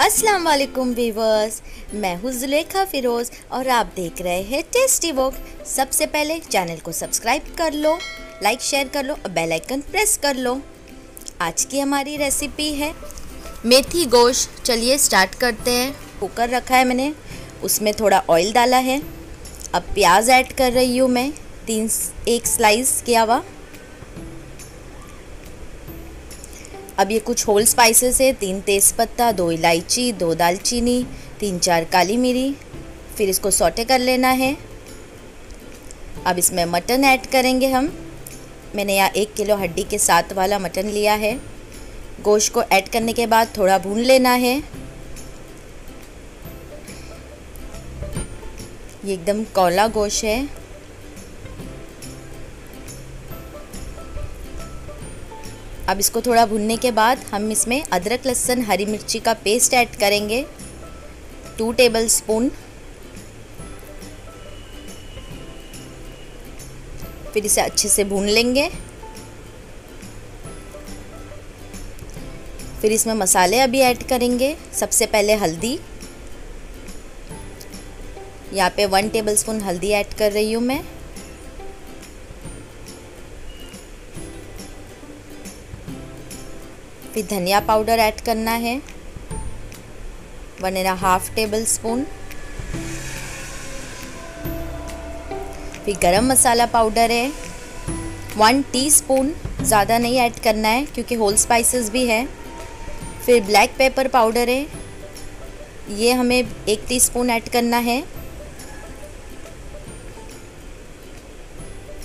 अस्सलाम वालेकुम वीवर्स मैं हूँ जुलेखा फ़िरोज़ और आप देख रहे हैं टेस्टी वॉक सबसे पहले चैनल को सब्सक्राइब कर लो, लाइक, शेयर कर लो और बेल आइकन प्रेस कर लो। आज की हमारी रेसिपी है मेथी गोश्त। चलिए स्टार्ट करते हैं। कुकर रखा है मैंने, उसमें थोड़ा ऑयल डाला है। अब प्याज ऐड कर रही हूँ मैं, तीन, एक स्लाइस किया हुआ अब ये कुछ होल स्पाइसेस है। तीन तेज़पत्ता, दो इलायची, दो दालचीनी, तीन चार काली मिरी। फिर इसको सोटे कर लेना है। अब इसमें मटन ऐड करेंगे हम। मैंने यहाँ एक किलो हड्डी के साथ वाला मटन लिया है। गोश्त को ऐड करने के बाद थोड़ा भून लेना है। ये एकदम कौला गोश्त है। अब इसको थोड़ा भुनने के बाद हम इसमें अदरक, लहसुन, हरी मिर्ची का पेस्ट ऐड करेंगे। टू टेबल स्पून फिर इसे अच्छे से भून लेंगे। फिर इसमें मसाले अभी ऐड करेंगे। सबसे पहले हल्दी। यहाँ पे वन टेबल स्पून हल्दी ऐड कर रही हूँ मैं। फिर धनिया पाउडर ऐड करना है। One and half tablespoon फिर गरम मसाला पाउडर है। वन टीस्पून ज़्यादा नहीं ऐड करना है, क्योंकि होल स्पाइसेस भी है। फिर ब्लैक पेपर पाउडर है। ये हमें एक टीस्पून ऐड करना है।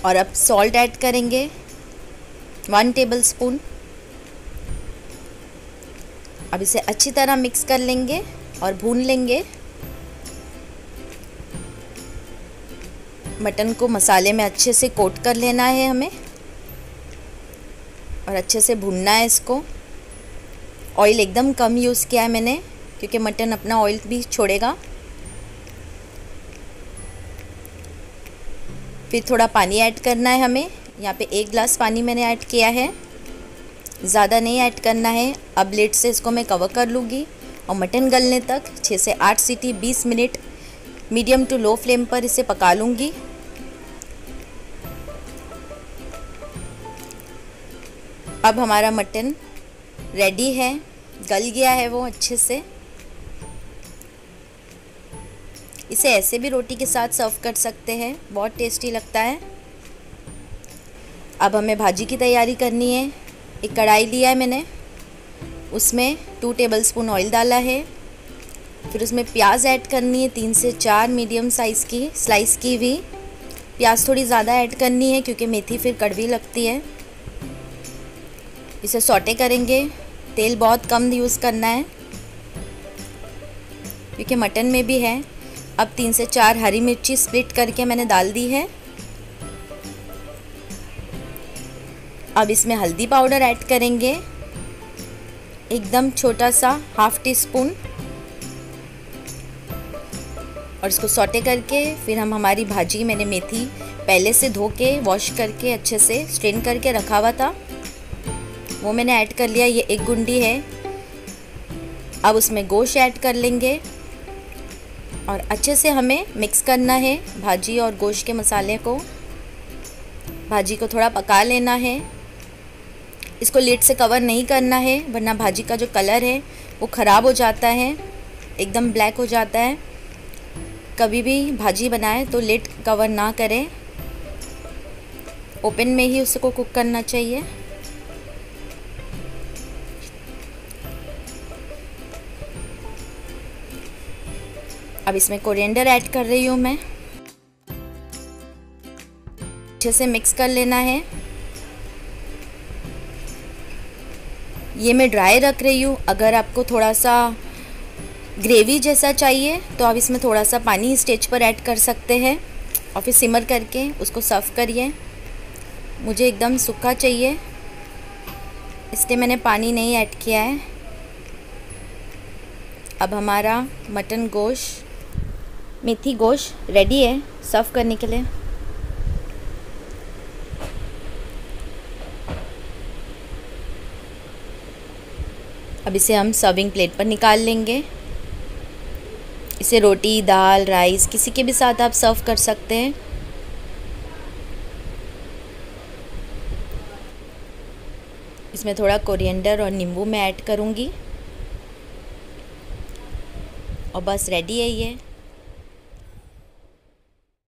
और अब सॉल्ट ऐड करेंगे। वन टेबल स्पून अब इसे अच्छी तरह मिक्स कर लेंगे और भून लेंगे। मटन को मसाले में अच्छे से कोट कर लेना है हमें और अच्छे से भूनना है इसको। ऑयल एकदम कम यूज़ किया है मैंने, क्योंकि मटन अपना ऑयल भी छोड़ेगा। फिर थोड़ा पानी ऐड करना है हमें। यहाँ पे एक गिलास पानी मैंने ऐड किया है। ज़्यादा नहीं ऐड करना है। अब लेट से इसको मैं कवर कर लूँगी। और मटन गलने तक छः से आठ सीटी बीस minute medium to low flame पर इसे पका लूँगी। अब हमारा मटन रेडी है। गल गया है वो अच्छे से। इसे ऐसे भी रोटी के साथ सर्व कर सकते हैं। बहुत टेस्टी लगता है। अब हमें भाजी की तैयारी करनी है। एक कढ़ाई लिया है मैंने। उसमें टू टेबल स्पून ऑयल डाला है। फिर उसमें प्याज ऐड करनी है, तीन से चार मीडियम साइज़ की स्लाइस की हुई प्याज थोड़ी ज़्यादा ऐड करनी है, क्योंकि मेथी फिर कड़वी लगती है। इसे सोटे करेंगे। तेल बहुत कम यूज़ करना है, क्योंकि मटन में भी है। अब तीन से चार हरी मिर्ची स्प्लिट करके मैंने डाल दी है। अब इसमें हल्दी पाउडर ऐड करेंगे। एकदम छोटा सा हाफ़ टी स्पून और इसको सोटे करके फिर हम हमारी भाजी मैंने मेथी पहले से धो के वॉश करके अच्छे से स्ट्रेन करके रखा हुआ था। वो मैंने ऐड कर लिया, ये एक गुंडी है। अब उसमें गोश्त ऐड कर लेंगे। और अच्छे से हमें मिक्स करना है भाजी और गोश्त के मसाले को। भाजी को थोड़ा पका लेना है। इसको लेट से कवर नहीं करना है, वरना भाजी का जो कलर है, वो ख़राब हो जाता है, एकदम ब्लैक हो जाता है। कभी भी भाजी बनाए तो लेट कवर ना करें। ओपन में ही उसको कुक करना चाहिए। अब इसमें कोरिएंडर ऐड कर रही हूँ मैं। अच्छे से मिक्स कर लेना है। ये मैं ड्राई रख रही हूँ। अगर आपको थोड़ा सा ग्रेवी जैसा चाहिए तो आप इसमें थोड़ा सा पानी स्टेज पर ऐड कर सकते हैं। और फिर सिमर करके उसको सर्व करिए। मुझे एकदम सूखा चाहिए। इसलिए मैंने पानी नहीं ऐड किया है। अब हमारा मटन गोश्त, मेथी गोश्त रेडी है सर्व करने के लिए। अब इसे हम सर्विंग प्लेट पर निकाल लेंगे। इसे रोटी, दाल राइस किसी के भी साथ आप सर्व कर सकते हैं। इसमें थोड़ा कोरिएंडर और नींबू मैं ऐड करूँगी। और बस रेडी है ये।